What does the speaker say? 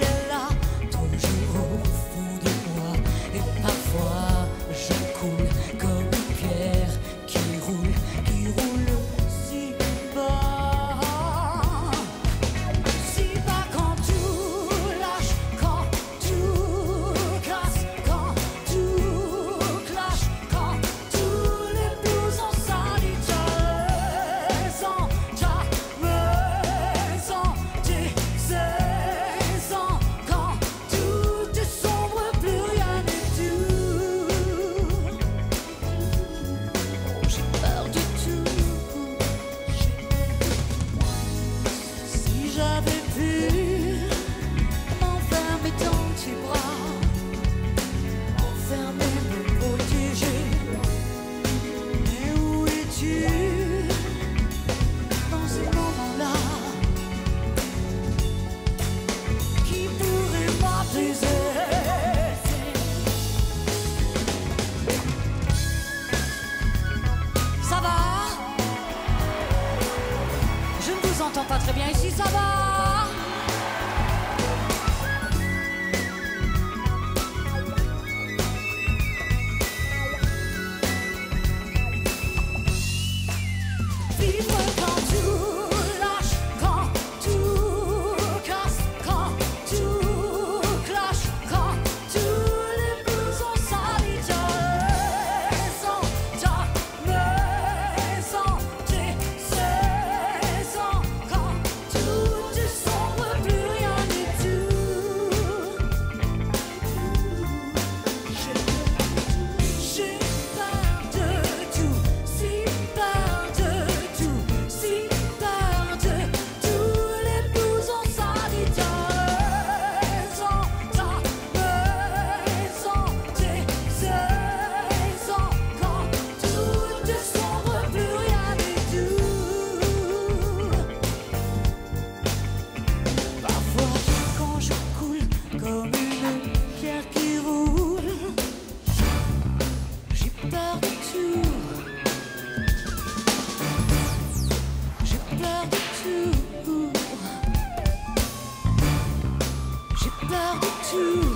la de tout.